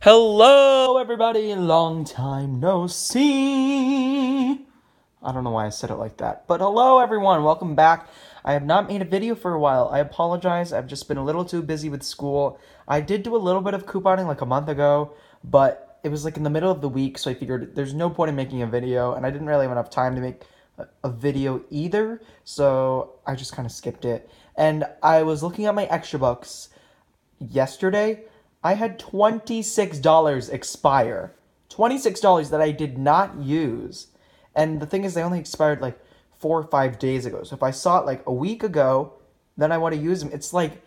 Hello, everybody. Long time no see. I don't know why I said it like that, but hello, everyone. Welcome back. I have not made a video for a while. I apologize. I've just been a little too busy with school. I did do a little bit of couponing like a month ago, but it was like in the middle of the week, so I figured there's no point in making a video, and I didn't really have enough time to make a, video either, so I just kind of skipped it. And I was looking at my extra bucks yesterday I had $26 expire. $26 that I did not use. And the thing is, they only expired like four or five days ago. So if I saw it like a week ago, then I want to use them. It's like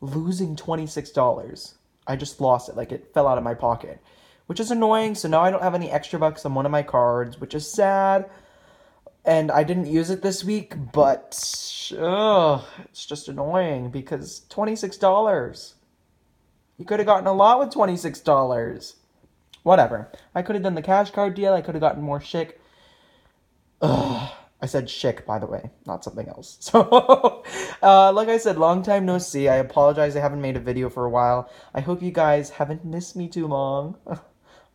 losing $26. I just lost it. Like it fell out of my pocket, which is annoying. So now I don't have any extra bucks on one of my cards, which is sad. And I didn't use it this week, but ugh, it's just annoying because $26. You could have gotten a lot with $26. Whatever. I could have done the cash card deal. I could have gotten more Schick. Ugh. I said Schick, by the way, not something else. So, uh, like I said, long time no see. I apologize I haven't made a video for a while. I hope you guys haven't missed me too long.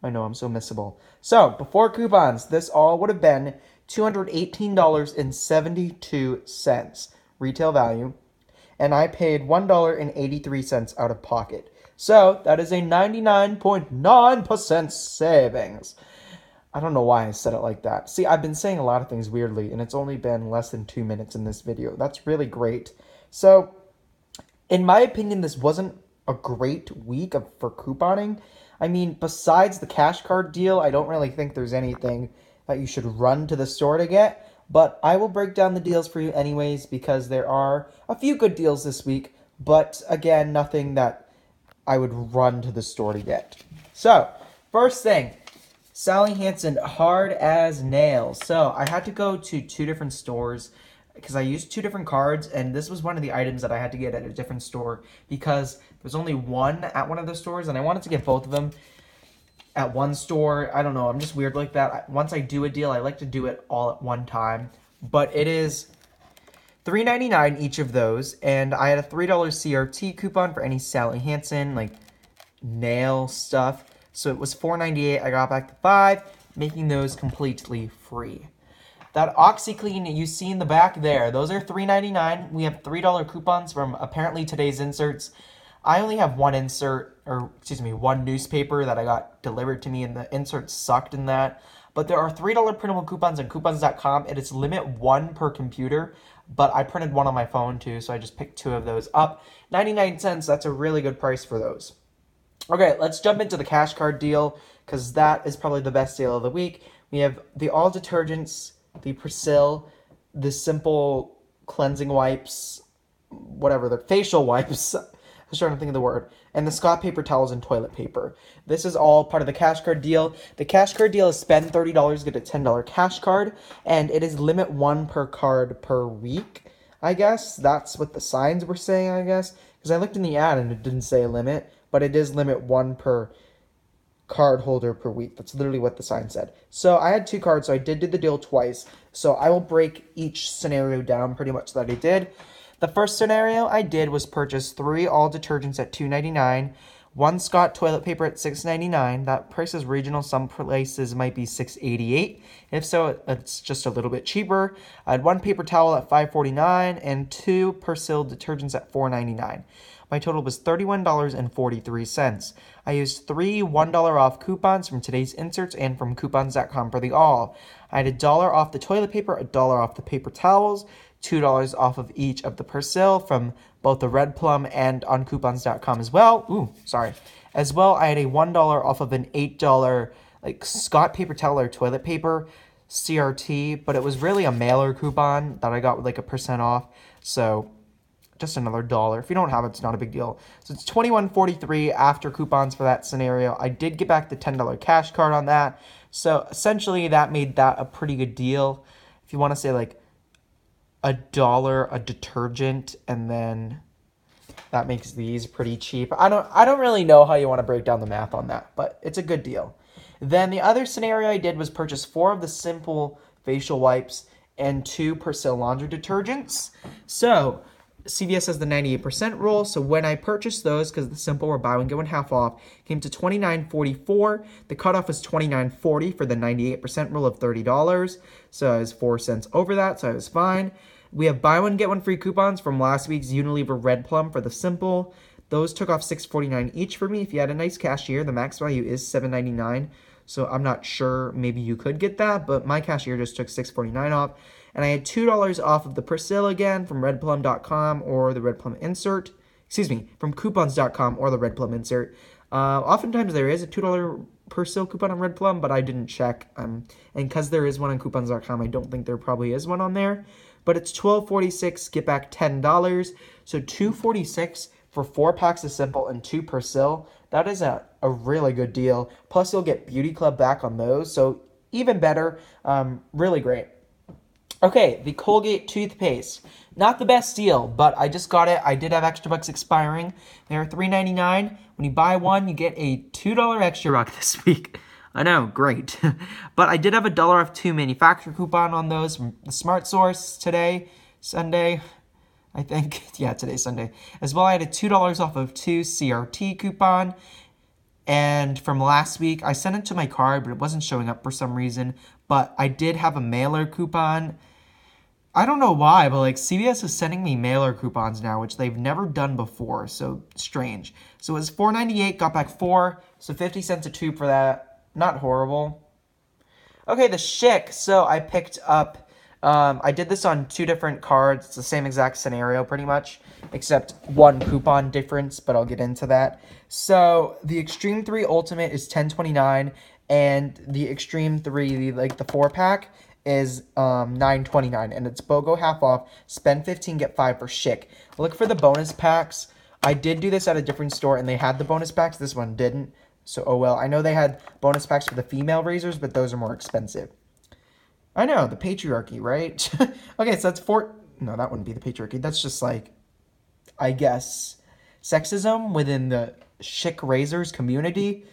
I know, I'm so missable. So, before coupons, this all would have been $218.72 retail value, and I paid $1.83 out of pocket. So that is a 99.9% savings. I don't know why I said it like that. See, I've been saying a lot of things weirdly, and it's only been less than two minutes in this video. That's really great. So, in my opinion, this wasn't a great week of, for couponing. I mean, besides the cash card deal, I don't really think there's anything that you should run to the store to get. But I will break down the deals for you anyways because there are a few good deals this week. But again, nothing that I would run to the store to get. So, first thing, Sally Hansen, hard as nails. So, I had to go to two different stores because I used two different cards, and this was one of the items that I had to get at a different store because there's only one at one of the stores, and I wanted to get both of them at one store. I don't know, I'm just weird like that. Once I do a deal, I like to do it all at one time. But it is $3.99 each of those, and I had a $3 CRT coupon for any Sally Hansen, like, nail stuff. So it was $4.98, I got back to 5 making those completely free. That OxiClean you see in the back there, those are $3.99. We have $3 coupons from apparently today's inserts. I only have one insert, or excuse me, one newspaper that I got delivered to me, and the inserts sucked in that. But there are $3 printable coupons on coupons.com. And It is limit one per computer but I printed one on my phone too, so I just picked two of those up. 99 cents, that's a really good price for those. Okay, let's jump into the cash card deal, because that is probably the best deal of the week. We have the all detergents, the Persil, the simple cleansing wipes, whatever, the facial wipes, I was trying to think of the word. And the Scott paper towels and toilet paper. This is all part of the cash card deal. The cash card deal is spend $30, get a $10 cash card, and it is limit one per card per week. I guess that's what the signs were saying, I guess. Because I looked in the ad and it didn't say limit, but it is limit one per card holder per week. That's literally what the sign said. So I had two cards, so I did do the deal twice. So I will break each scenario down pretty much that I did. The first scenario I did was purchase three all detergents at $2.99, one Scott toilet paper at $6.99. That price is regional. Some places might be $6.88. If so, it's just a little bit cheaper. I had one paper towel at $5.49 and two Persil detergents at $4.99. My total was $31.43. I used three $1 off coupons from today's inserts and from coupons.com for the all. I had a dollar off the toilet paper, a dollar off the paper towels, $2 off of each of the Persil from both the Red Plum and on coupons.com as well. Ooh, sorry. As well, I had a $1 off of an $8 like Scott paper towel or toilet paper CRT, but it was really a mailer coupon that I got with like a percent off. So just another dollar. If you don't have it, it's not a big deal. So it's twenty one forty three after coupons for that scenario. I did get back the $10 cash card on that. So essentially that made that a pretty good deal. If you want to say like a dollar a detergent and then that makes these pretty cheap. I don't I don't really know how you want to break down the math on that, but it's a good deal. Then the other scenario I did was purchase four of the simple facial wipes and two Persil laundry detergents. So CVS has the 98% rule, so when I purchased those, because the simple were buy one, get one half off, came to $29.44. The cutoff was $29.40 for the 98% rule of $30, so I was 4 cents over that, so I was fine. We have buy one, get one free coupons from last week's Unilever Red Plum for the simple. Those took off $6.49 each for me. If you had a nice cashier, the max value is $7.99, so I'm not sure, maybe you could get that, but my cashier just took $6.49 off and I had $2 off of the Persil again from redplum.com or the Red Plum insert. Excuse me, from coupons.com or the Red Plum insert. Uh, oftentimes there is a $2 Persil coupon on Red Plum, but I didn't check. Um, and because there is one on coupons.com, I don't think there probably is one on there. But it's $12.46, get back $10. So $2.46 for four packs of Simple and two per Persil. That is a, a really good deal. Plus, you'll get Beauty Club back on those. So even better. Um, really great. Okay, the Colgate toothpaste. Not the best deal, but I just got it. I did have extra bucks expiring. They're $3.99. When you buy one, you get a $2 extra buck this week. I know, great. but I did have a dollar off two manufacturer coupon on those from the Smart Source today, Sunday. I think, yeah, today's Sunday. As well, I had a $2 off of two CRT coupon. And from last week, I sent it to my card, but it wasn't showing up for some reason. But I did have a mailer coupon I don't know why, but like CVS is sending me mailer coupons now, which they've never done before. So strange. So it was four ninety eight, got back four, so fifty cents a tube for that. Not horrible. Okay, the Schick. So I picked up. Um, I did this on two different cards. It's the same exact scenario, pretty much, except one coupon difference. But I'll get into that. So the Extreme Three Ultimate is ten twenty nine, and the Extreme Three, the like the four pack is um, 9.29 and it's BOGO half off. Spend 15, get 5 for Schick. Look for the bonus packs. I did do this at a different store and they had the bonus packs. This one didn't. So, oh well. I know they had bonus packs for the female razors, but those are more expensive. I know, the patriarchy, right? okay, so that's four... No, that wouldn't be the patriarchy. That's just like, I guess, sexism within the Schick razors community.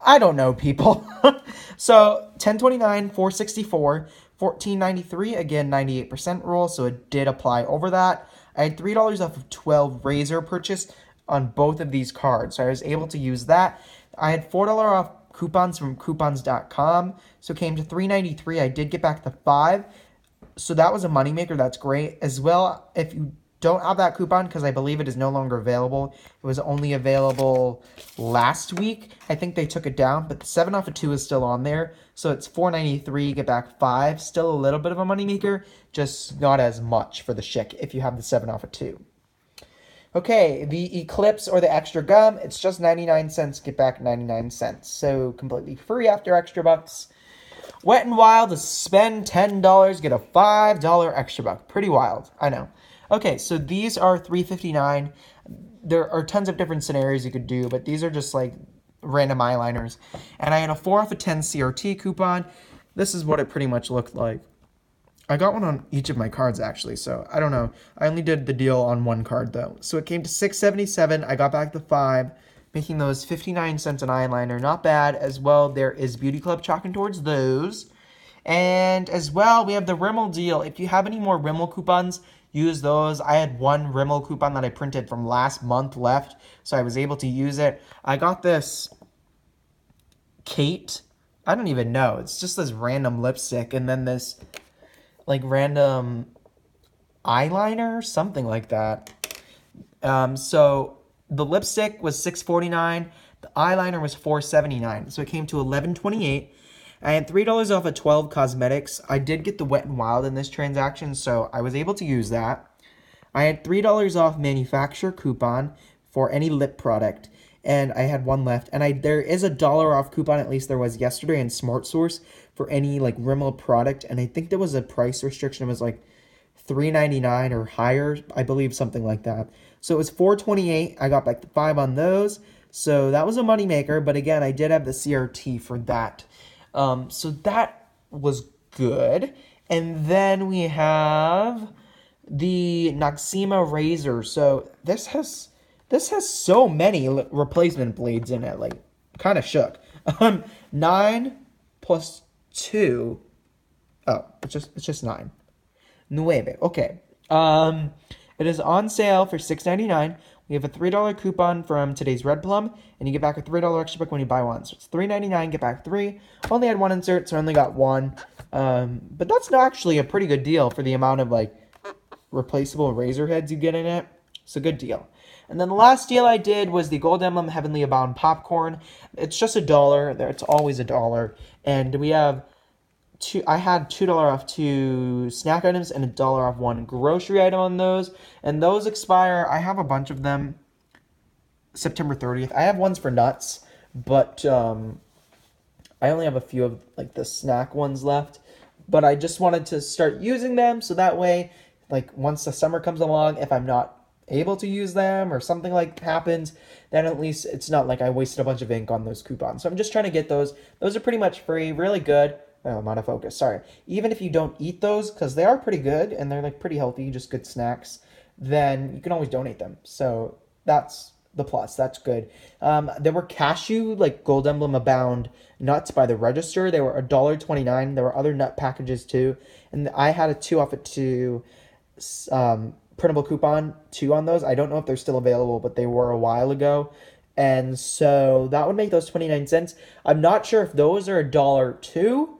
I don't know, people. so 1029, 464, 1493, again, 98% rule, so it did apply over that. I had $3 off of 12 razor purchase on both of these cards, so I was able to use that. I had $4 off coupons from coupons.com, so came to 393. I did get back the 5 so that was a moneymaker. That's great. As well, if you don't have that coupon because I believe it is no longer available. It was only available last week. I think they took it down, but the 7 off of 2 is still on there. So it's 4.93, get back 5. Still a little bit of a moneymaker, just not as much for the Schick if you have the 7 off of 2. Okay, the Eclipse or the extra gum, it's just 99 cents, get back 99 cents. So completely free after extra bucks. Wet and Wild to spend $10, get a $5 extra buck. Pretty wild, I know. Okay, so these are 359. There are tons of different scenarios you could do, but these are just like random eyeliners. And I had a 4 off of 10 CRT coupon. This is what it pretty much looked like. I got one on each of my cards actually, so I don't know. I only did the deal on one card though. So it came to 677. I got back the 5, making those 59 cents an eyeliner. Not bad. As well, there is Beauty Club chalking towards those. And as well, we have the Rimmel deal. If you have any more Rimmel coupons, use those. I had one Rimmel coupon that I printed from last month left, so I was able to use it. I got this Kate. I don't even know. It's just this random lipstick and then this like random eyeliner, something like that. Um, so the lipstick was six forty nine. The eyeliner was four seventy nine. So it came to eleven twenty eight. I had $3 off of 12 cosmetics. I did get the Wet n Wild in this transaction, so I was able to use that. I had $3 off manufacturer coupon for any lip product, and I had one left. And I there is a dollar off coupon, at least there was yesterday in Smart Source for any like Rimmel product, and I think there was a price restriction. It was like $3.99 or higher, I believe something like that. So it was $4.28. I got back the 5 on those. So that was a moneymaker, but again, I did have the CRT for that. Um, so that was good. And then we have the Noxzema razor. So this has this has so many replacement blades in it. Like, kind of shook. Um, nine plus two. Oh, it's just it's just nine. Nueve. Okay. Um, It is on sale for $6.99. We have a $3 coupon from today's Red Plum, and you get back a $3 extra book when you buy one. So it's $3.99, get back three. Only had one insert, so I only got one. Um, but that's actually a pretty good deal for the amount of like replaceable razor heads you get in it. It's a good deal. And then the last deal I did was the Gold Emblem Heavenly Abound popcorn. It's just a dollar. It's always a dollar. And we have two I had two dollar off two snack items and a dollar off one grocery item on those. And those expire. I have a bunch of them September 30th. I have ones for nuts, but um, I only have a few of like the snack ones left. But I just wanted to start using them so that way, like once the summer comes along, if I'm not able to use them or something like happens, then at least it's not like I wasted a bunch of ink on those coupons. So I'm just trying to get those. Those are pretty much free, really good. Oh, I'm out of focus. Sorry. Even if you don't eat those, because they are pretty good and they're like pretty healthy, just good snacks, then you can always donate them. So that's the plus. That's good. Um, there were cashew, like Gold Emblem Abound nuts by the register. They were $1.29. There were other nut packages too. And I had a two off at two um, printable coupon two on those. I don't know if they're still available, but they were a while ago. And so that would make those 29 cents. I'm not sure if those are a dollar two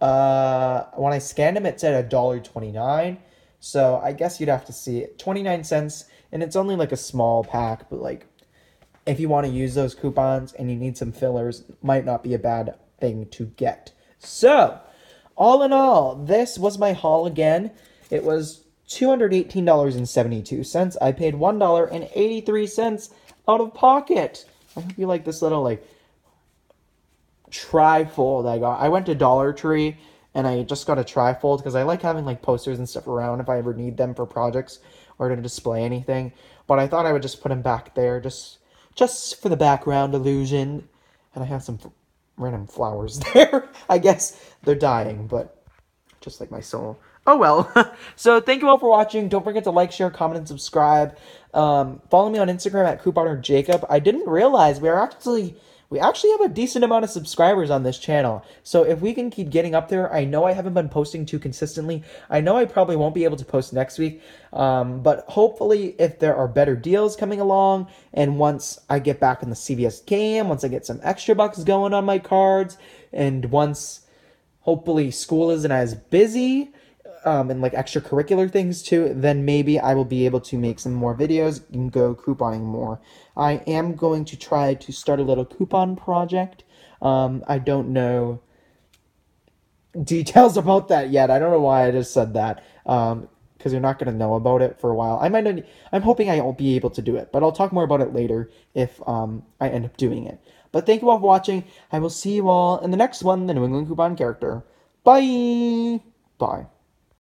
uh, when I scanned them, it said a dollar twenty nine. So I guess you'd have to see it. Twenty nine cents, and it's only like a small pack, but like if you want to use those coupons and you need some fillers, might not be a bad thing to get. So, all in all, this was my haul again. It was $218.72. I paid $1.83 out of pocket. I hope you like this little like trifold I got. I went to Dollar Tree and I just got a trifold because I like having like posters and stuff around if I ever need them for projects or to display anything. But I thought I would just put them back there just just for the background illusion. And I have some f- random flowers there. I guess they're dying, but just like my soul. Oh well. so thank you all for watching. Don't forget to like, share, comment, and subscribe. Um, follow me on Instagram at Couponer Jacob. I didn't realize we are actually we actually have a decent amount of subscribers on this channel. So if we can keep getting up there, I know I haven't been posting too consistently. I know I probably won't be able to post next week. Um, but hopefully if there are better deals coming along and once I get back in the CVS game, once I get some extra bucks going on my cards, and once hopefully school isn't as busy, um, and like extracurricular things too, then maybe I will be able to make some more videos and go couponing more. I am going to try to start a little coupon project. Um, I don't know details about that yet. I don't know why I just said that. Um, because you're not going to know about it for a while. I might not, I'm hoping I'll be able to do it, but I'll talk more about it later if um, I end up doing it. But thank you all for watching. I will see you all in the next one, the New England Coupon Character. Bye! Bye.